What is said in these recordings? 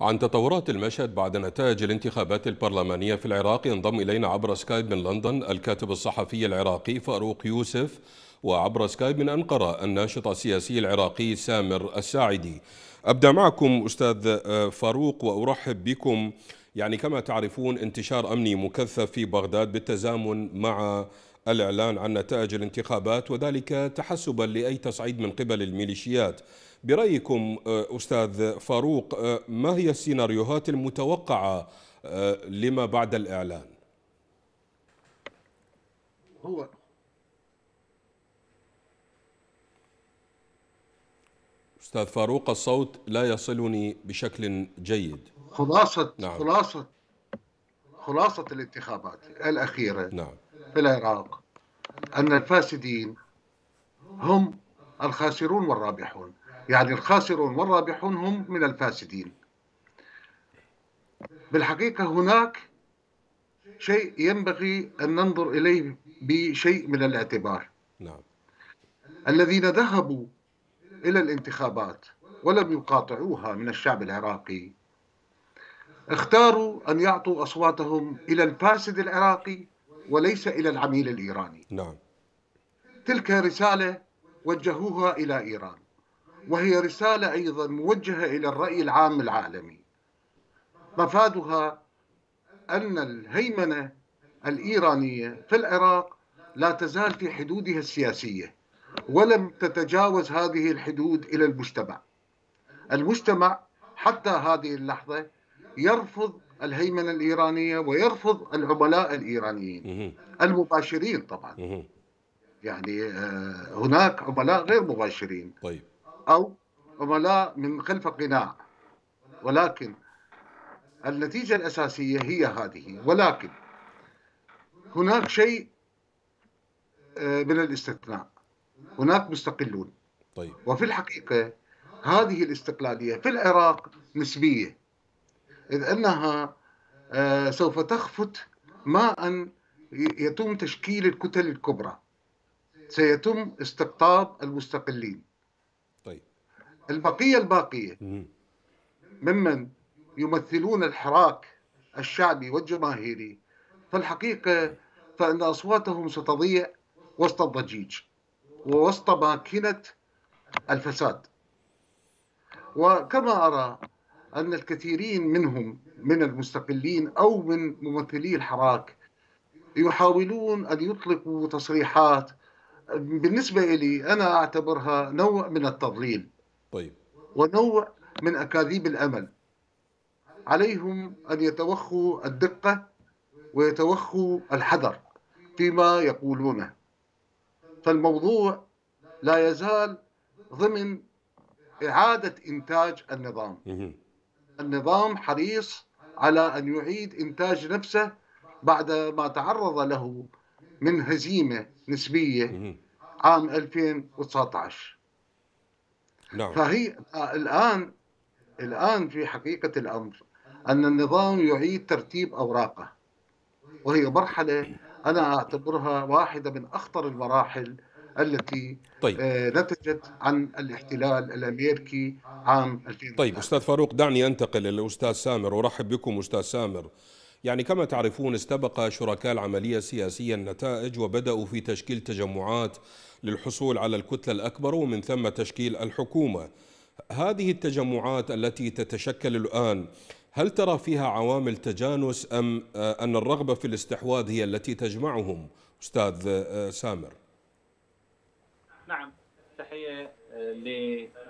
عن تطورات المشهد بعد نتائج الانتخابات البرلمانية في العراق ينضم إلينا عبر سكايب من لندن الكاتب الصحفي العراقي فاروق يوسف وعبر سكايب من أنقرة الناشط السياسي العراقي سامر الساعدي. أبدأ معكم أستاذ فاروق وأرحب بكم. يعني كما تعرفون انتشار أمني مكثف في بغداد بالتزامن مع الإعلان عن نتائج الانتخابات وذلك تحسبا لأي تصعيد من قبل الميليشيات. برأيكم أستاذ فاروق ما هي السيناريوهات المتوقعة لما بعد الإعلان هو أستاذ فاروق الصوت لا يصلني بشكل جيد خلاصة نعم. خلاصة خلاصة الانتخابات الأخيرة نعم. في العراق أن الفاسدين هم الخاسرون والرابحون يعني الخاسرون والرابحون هم من الفاسدين بالحقيقة هناك شيء ينبغي أن ننظر إليه بشيء من الاعتبار نعم. الذين ذهبوا إلى الانتخابات ولم يقاطعوها من الشعب العراقي اختاروا أن يعطوا أصواتهم إلى الفاسد العراقي وليس إلى العميل الإيراني نعم. تلك رسالة وجهوها إلى إيران وهي رسالة أيضا موجهة إلى الرأي العام العالمي. مفادها أن الهيمنة الإيرانية في العراق لا تزال في حدودها السياسية ولم تتجاوز هذه الحدود إلى المجتمع. المجتمع حتى هذه اللحظة يرفض الهيمنة الإيرانية ويرفض العملاء الإيرانيين. المباشرين طبعا. يعني هناك عملاء غير مباشرين. طيب. أو عملاء من خلف قناع. ولكن النتيجة الأساسية هي هذه. ولكن هناك شيء من الاستثناء هناك مستقلون. طيب. وفي الحقيقة هذه الاستقلالية في العراق نسبية. إذ أنها سوف تخفت ما أن يتم تشكيل الكتل الكبرى. سيتم استقطاب المستقلين. البقية الباقية. ممن يمثلون الحراك الشعبي والجماهيري. فالحقيقة فإن أصواتهم ستضيع وسط الضجيج ووسط ماكنة الفساد. وكما أرى أن الكثيرين منهم من المستقلين أو من ممثلي الحراك يحاولون أن يطلقوا تصريحات. بالنسبة لي أنا أعتبرها نوع من التضليل. طيب. ونوع من أكاذيب الأمل. عليهم أن يتوخوا الدقة ويتوخوا الحذر فيما يقولونه. فالموضوع لا يزال ضمن إعادة إنتاج النظام. النظام حريص على أن يعيد إنتاج نفسه بعد ما تعرض له من هزيمة نسبية عام 2019 نعم. فهي الآن الآن في حقيقة الأمر أن النظام يعيد ترتيب أوراقه وهي مرحلة أنا أعتبرها واحدة من أخطر المراحل التي طيب. نتجت عن الاحتلال الأمريكي عام 2000 طيب أستاذ فاروق دعني أنتقل للأستاذ سامر أرحب بكم أستاذ سامر يعني كما تعرفون استبق شركاء العملية السياسية النتائج وبدأوا في تشكيل تجمعات للحصول على الكتلة الأكبر ومن ثم تشكيل الحكومة. هذه التجمعات التي تتشكل الآن هل ترى فيها عوامل تجانس أم أن الرغبة في الاستحواذ هي التي تجمعهم؟ أستاذ سامر. نعم. تحية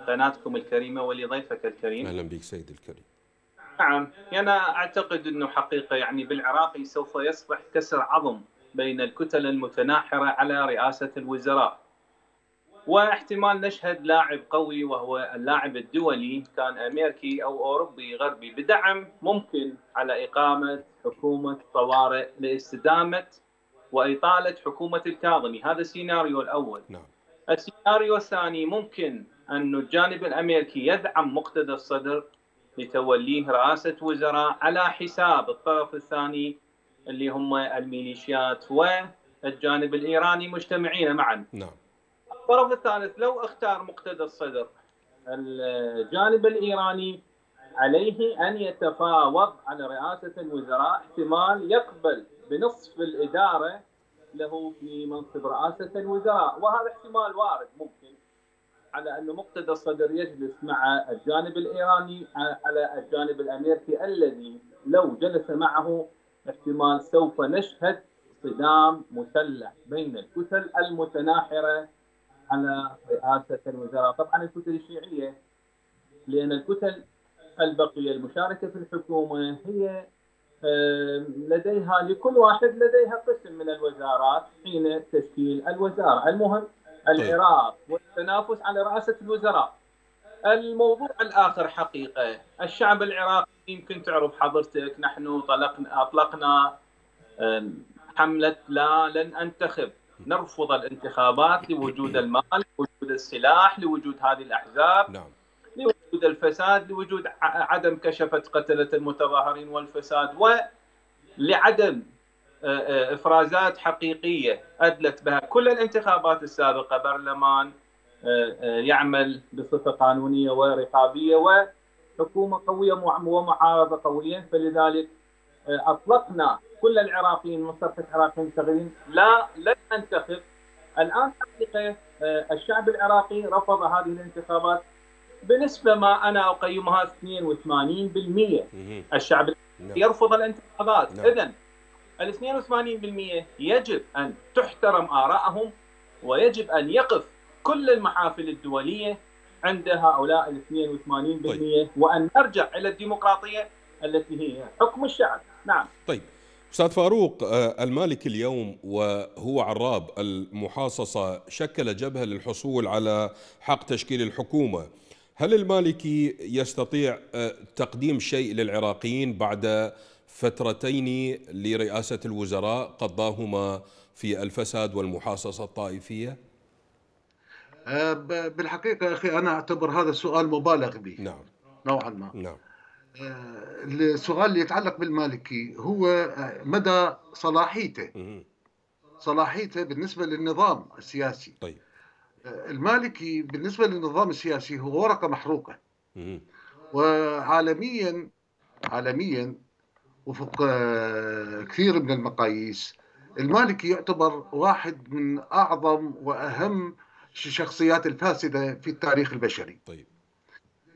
لقناتكم الكريمة ولضيفك الكريم. أهلا بك سيدي الكريم. نعم أنا أعتقد أنه حقيقة يعني بالعراق سوف يصبح كسر عظم بين الكتل المتناحرة على رئاسة الوزراء. واحتمال نشهد لاعب قوي وهو اللاعب الدولي كان أمريكي أو أوروبي غربي بدعم ممكن على إقامة حكومة طوارئ لاستدامة وإطالة حكومة الكاظمي. هذا السيناريو الأول. نعم. السيناريو الثاني ممكن أن الجانب الأمريكي يدعم مقتدى الصدر لتوليه رئاسة وزراء على حساب الطرف الثاني اللي هم الميليشيات والجانب الإيراني مجتمعين معا. نعم. الطرف الثالث لو اختار مقتدى الصدر الجانب الإيراني عليه أن يتفاوض على رئاسة الوزراء احتمال يقبل بنصف الإدارة له في منصب رئاسة الوزراء. وهذا احتمال وارد ممكن. على انه مقتدى الصدر يجلس مع الجانب الإيراني على الجانب الأمريكي الذي لو جلس معه احتمال سوف نشهد صدام مسلح بين الكتل المتناحرة على رئاسة الوزراء، طبعا الكتل الشيعية لأن الكتل البقية المشاركة في الحكومة هي لديها لكل واحد لديها قسم من الوزارات حين تشكيل الوزارة، المهم. العراق والتنافس على رئاسه الوزراء. الموضوع الآخر حقيقة الشعب العراقي يمكن تعرف حضرتك نحن طلقنا أطلقنا حملة لا لن أنتخب نرفض الانتخابات لوجود المال لوجود السلاح لوجود هذه الأحزاب نعم. لوجود الفساد لوجود عدم كشفة قتلة المتظاهرين والفساد ولعدم إفرازات حقيقية أدلت بها كل الانتخابات السابقة. برلمان يعمل بصفة قانونية ورقابية وحكومة قوية ومعارضه قوية. فلذلك أطلقنا كل العراقيين مصرفة العراقيين المشتغلين لا لن ننتخب. الآن حقيقة الشعب العراقي رفض هذه الانتخابات بنسبة ما أنا أقيمها 82% الشعب نعم. يرفض الانتخابات. نعم. اذا ال 82% يجب أن تحترم ارائهم ويجب أن يقف كل المحافل الدولية عند هؤلاء ال 82% طيب. وأن نرجع إلى الديمقراطية التي هي حكم الشعب. نعم. طيب. أستاذ فاروق آه، المالكي اليوم وهو عراب المحاصصة شكل جبهة للحصول على حق تشكيل الحكومة. هل المالكي يستطيع آه، تقديم شيء للعراقيين بعد فترتين لرئاسة الوزراء قضاهما في الفساد والمحاصصة الطائفية؟ آه، بالحقيقة أخي أنا أعتبر هذا السؤال مبالغ به. نعم. نوعا ما. نعم. آه، السؤال اللي يتعلق بالمالكي هو مدى صلاحيته. صلاحيته بالنسبة للنظام السياسي. طيب. المالكي بالنسبة للنظام السياسي هو ورقة محروقة وعالميا عالميا وفق آه، كثير من المقاييس المالكي يعتبر واحد من أعظم وأهم الشخصيات الفاسدة في التاريخ البشري طيب.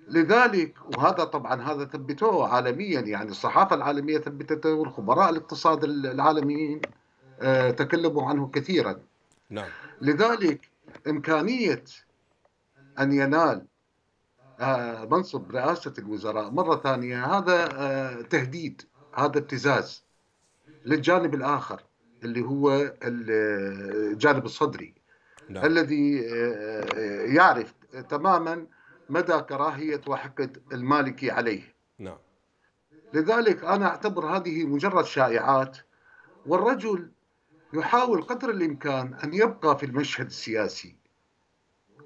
لذلك وهذا طبعا هذا ثبتوه عالميا يعني الصحافة العالمية ثبتته والخبراء الاقتصاد العالميين آه، تكلموا عنه كثيرا نعم. لذلك إمكانية أن ينال آه، منصب رئاسة الوزراء مرة ثانية هذا تهديد هذا ابتزاز للجانب الآخر اللي هو الجانب الصدري نعم. الذي آه، يعرف تماما مدى كراهية وحقد المالكي عليه نعم. لذلك أنا أعتبر هذه مجرد شائعات والرجل يحاول قدر الإمكان أن يبقى في المشهد السياسي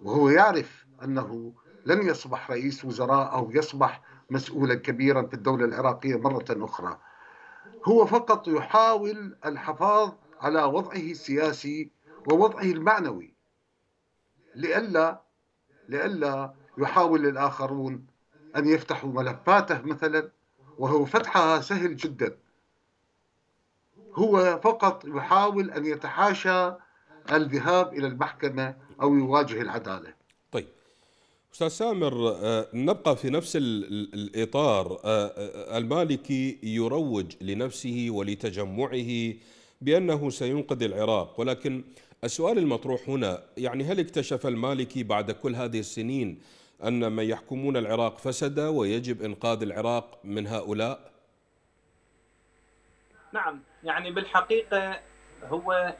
وهو يعرف أنه لن يصبح رئيس وزراء أو يصبح مسؤولا كبيرا في الدولة العراقية مرة أخرى. هو فقط يحاول الحفاظ على وضعه السياسي ووضعه المعنوي لئلا لئلا يحاول الآخرون أن يفتحوا ملفاته مثلا وهو فتحها سهل جدا. هو فقط يحاول أن يتحاشى الذهاب إلى المحكمة أو يواجه العدالة. أستاذ سامر آه، نبقى في نفس الإطار. آه، آه، المالكي يروج لنفسه ولتجمعه بأنه سينقذ العراق. ولكن السؤال المطروح هنا يعني هل اكتشف المالكي بعد كل هذه السنين أن من يحكمون العراق فسد ويجب إنقاذ العراق من هؤلاء؟ نعم. يعني بالحقيقة هو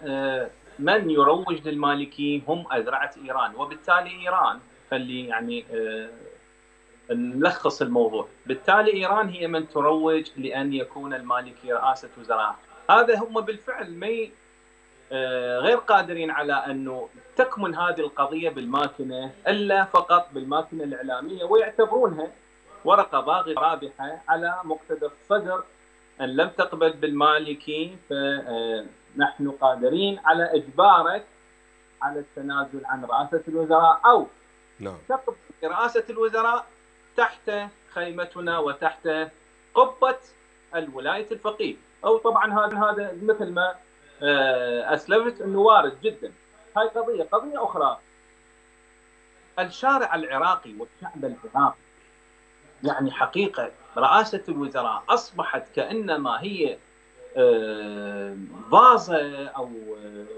من يروج للمالكي هم أذرعة إيران. وبالتالي إيران خلي يعني آه، نلخص الموضوع. بالتالي إيران هي من تروج لأن يكون المالكي رئاسة وزراء. هذا هم بالفعل ما آه، غير قادرين على أنه تكمن هذه القضية بالماكنة إلا فقط بالماكنة الإعلامية ويعتبرونها ورقة باغية رابحة على مقتدى الصدر أن لم تقبل بالمالكي فنحن آه، قادرين على إجبارك على التنازل عن رئاسة الوزراء أو نعم. تقف رئاسة الوزراء تحت خيمتنا وتحت قبة الولاية الفقيه. أو طبعا هذا هذا مثل ما آه، أسلفت أنه وارد جدا. هاي قضية قضية أخرى. الشارع العراقي والشعب العراقي يعني حقيقة رئاسة الوزراء أصبحت كأنما هي آه، فازة أو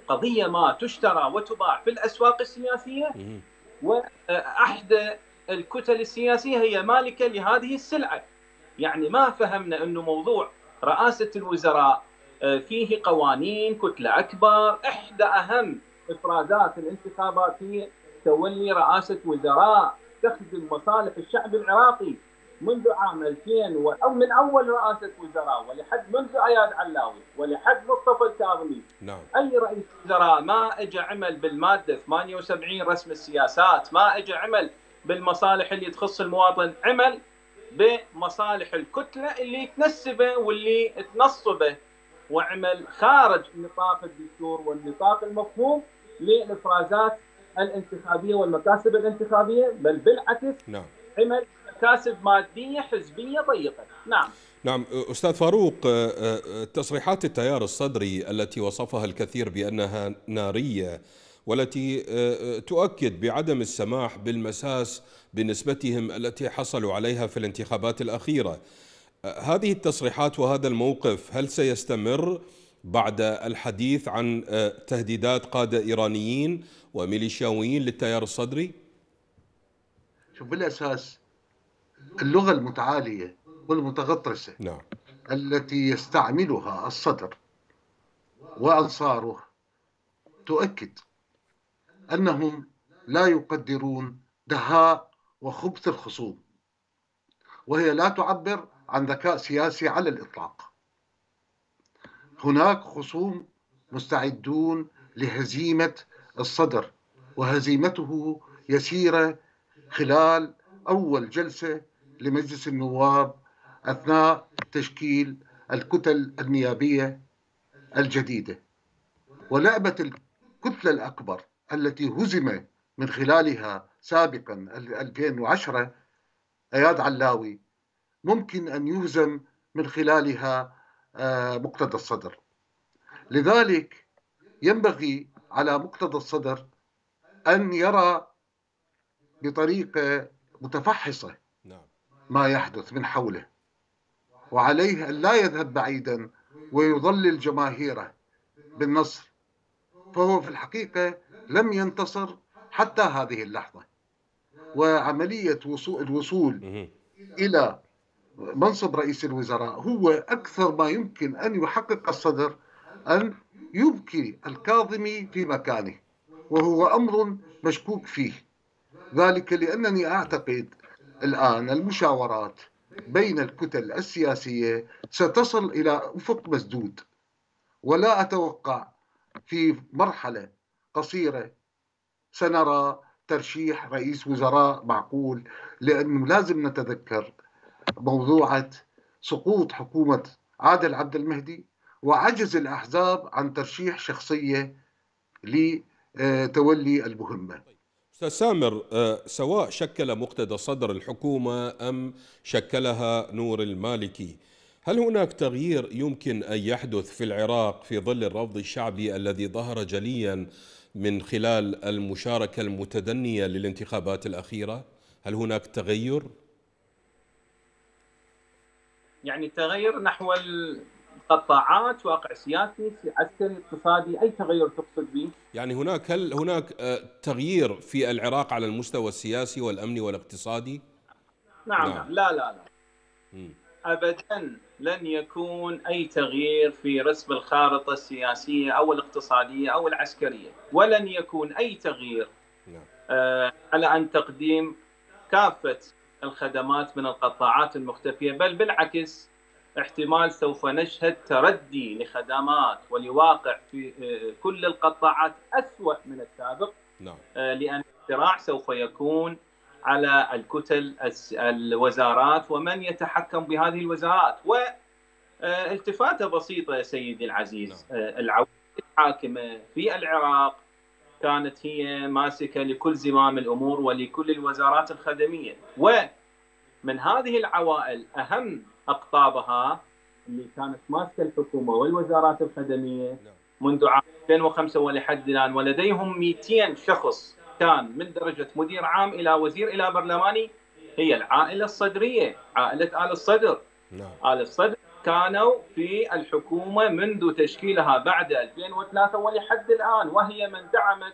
قضية ما تشترى وتباع في الأسواق السياسية. وأحدى الكتل السياسية هي مالكة لهذه السلعة. يعني ما فهمنا أنه موضوع رئاسة الوزراء آه، فيه قوانين كتلة أكبر إحدى أهم إفرازات الانتخابات هي تولي رئاسة وزراء تخدم مصالح الشعب العراقي. منذ عام 2000 أو من أول رئاسة وزراء ولحد منذ أياد علاوي ولحد مصطفى الكاظمي. نعم. أي رئيس وزراء ما اجى عمل بالمادة 78 رسم السياسات ما اجى عمل بالمصالح اللي تخص المواطن عمل بمصالح الكتلة اللي تنسبه واللي تنصبه وعمل خارج نطاق الدستور والنطاق المفهوم للإفرازات الانتخابية والمكاسب الانتخابية بل بالعكس نعم. عمل مكاسب مادية حزبية ضيقة. نعم. نعم أستاذ فاروق آه، آه، تصريحات التيار الصدري التي وصفها الكثير بأنها نارية والتي آه، تؤكد بعدم السماح بالمساس بنسبتهم التي حصلوا عليها في الانتخابات الأخيرة. هذه التصريحات وهذا الموقف هل سيستمر بعد الحديث عن تهديدات قادة إيرانيين وميليشياويين للتيار الصدري؟ شوف بالأساس اللغة المتعالية والمتغطرسة نعم. التي يستعملها الصدر وأنصاره تؤكد أنهم لا يقدرون دهاء وخبث الخصوم وهي لا تعبر عن ذكاء سياسي على الإطلاق هناك خصوم مستعدون لهزيمة الصدر وهزيمته يسيرة خلال أول جلسة لمجلس النواب أثناء تشكيل الكتل النيابية الجديدة ولعبة الكتلة الأكبر التي هزم من خلالها سابقا 2010 أياد علاوي ممكن أن يهزم من خلالها آه، مقتدى الصدر لذلك ينبغي على مقتدى الصدر أن يرى بطريقة متفحصة. ما يحدث من حوله. وعليه أن لا يذهب بعيدا ويضلل جماهيره بالنصر. فهو في الحقيقة لم ينتصر حتى هذه اللحظة. وعملية وصول الوصول إلى منصب رئيس الوزراء هو أكثر ما يمكن أن يحقق الصدر أن يبكي الكاظمي في مكانه وهو أمر مشكوك فيه. ذلك لأنني أعتقد الآن المشاورات بين الكتل السياسية ستصل إلى أفق مسدود. ولا أتوقع في مرحلة قصيرة سنرى ترشيح رئيس وزراء معقول لأنه لازم نتذكر موضوعة سقوط حكومة عادل عبد المهدي وعجز الأحزاب عن ترشيح شخصية لتولي المهمة. أستاذ سامر آه، سواء شكل مقتدى صدر الحكومة أم شكلها نور المالكي هل هناك تغيير يمكن أن يحدث في العراق في ظل الرفض الشعبي الذي ظهر جليا من خلال المشاركة المتدنية للانتخابات الأخيرة؟ هل هناك تغير؟ يعني تغير نحو قطاعات واقع سياسي عسكري اقتصادي أي تغير تقصد به؟ يعني هناك هل هناك آه، تغيير في العراق على المستوى السياسي والأمني والاقتصادي؟ نعم, نعم. لا لا لا م. ابدا لن يكون أي تغيير في رسم الخارطة السياسية أو الاقتصادية أو العسكرية ولن يكون أي تغيير نعم. آه على أن تقديم كافة الخدمات من القطاعات المختفية بل بالعكس احتمال سوف نشهد تردي لخدمات ولواقع في آه، كل القطاعات أسوأ من السابق نعم. آه، لأن الصراع سوف يكون على الكتل الوزارات ومن يتحكم بهذه الوزارات والتفاتة آه، بسيطة يا سيدي العزيز نعم. العودة الحاكمة في العراق كانت هي ماسكة لكل زمام الأمور ولكل الوزارات الخدمية و من هذه العوائل أهم أقطابها اللي كانت ماسكة الحكومة والوزارات الخدمية منذ عام 2005 ولحد الآن ولديهم 200 شخص كان من درجة مدير عام إلى وزير إلى برلماني هي العائلة الصدرية، عائلة آل الصدر. نعم. آل الصدر كانوا في الحكومة منذ تشكيلها بعد 2003 ولحد الآن وهي من دعمت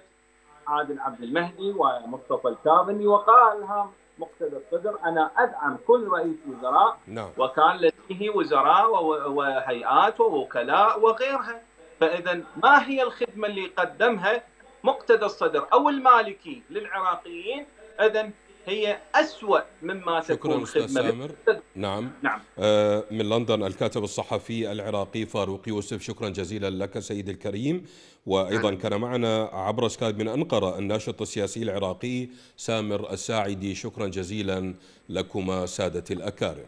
عادل عبد المهدي ومصطفى الكاظمي وقالها مقتدى الصدر أنا أدعم كل رئيس وزراء نعم. وكان لديه وزراء وهيئات ووكلاء وغيرها. فاذا ما هي الخدمة اللي قدمها مقتدى الصدر أو المالكي للعراقيين؟ اذا هي أسوأ مما تكون شكرا خدمة سامر. نعم. نعم. آه من لندن الكاتب الصحفي العراقي فاروق يوسف. شكرا جزيلا لك سيدي الكريم. وأيضا نعم. كان معنا عبر سكايب من أنقرة الناشط السياسي العراقي سامر الساعدي. شكرا جزيلا لكما سادة الأكارم.